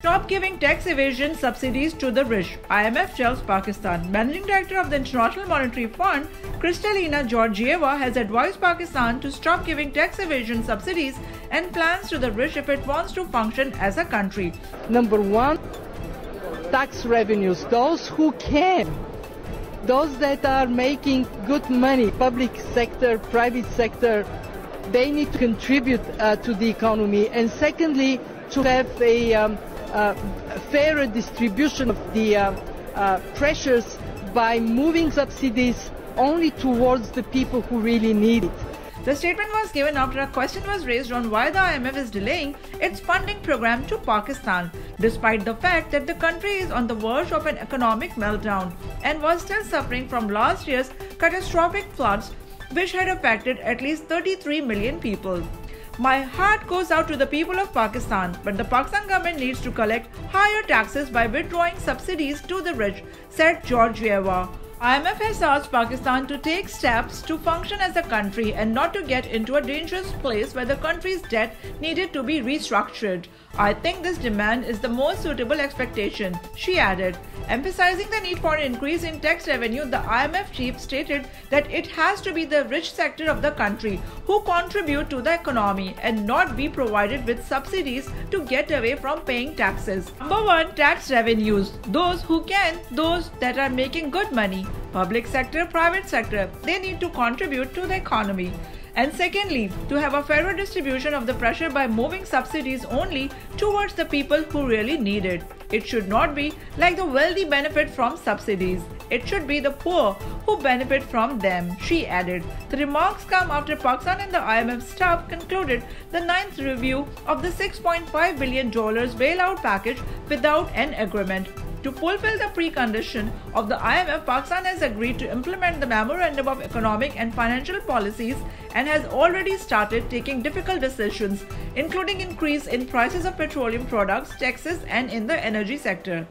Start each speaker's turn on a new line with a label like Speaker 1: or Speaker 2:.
Speaker 1: Stop giving tax evasion subsidies to the rich. IMF tells Pakistan. Managing Director of the International Monetary Fund, Kristalina Georgieva, has advised Pakistan to stop giving tax evasion subsidies and plans to the rich if it wants to function as a country.
Speaker 2: Number one, tax revenues. Those who can, those that are making good money, public sector, private sector, they need to contribute uh, to the economy. And secondly, to have a um, uh, fairer distribution of the uh, uh, pressures by moving subsidies only towards the people who really need it.
Speaker 1: The statement was given after a question was raised on why the IMF is delaying its funding program to Pakistan, despite the fact that the country is on the verge of an economic meltdown and was still suffering from last year's catastrophic floods, which had affected at least 33 million people. My heart goes out to the people of Pakistan, but the Pakistan government needs to collect higher taxes by withdrawing subsidies to the rich, said Georgieva. IMF has asked Pakistan to take steps to function as a country and not to get into a dangerous place where the country's debt needed to be restructured. I think this demand is the most suitable expectation, she added. Emphasizing the need for an increase in tax revenue, the IMF chief stated that it has to be the rich sector of the country who contribute to the economy and not be provided with subsidies to get away from paying taxes. Number 1 Tax revenues. Those who can, those that are making good money. Public sector, private sector, they need to contribute to the economy. And secondly, to have a fairer distribution of the pressure by moving subsidies only towards the people who really need it. It should not be like the wealthy benefit from subsidies. It should be the poor who benefit from them, she added. The remarks come after Pakistan and the IMF staff concluded the ninth review of the $6.5 billion bailout package without an agreement. To fulfill the precondition of the IMF, Pakistan has agreed to implement the Memorandum of Economic and Financial Policies and has already started taking difficult decisions, including increase in prices of petroleum products, taxes, and in the energy sector.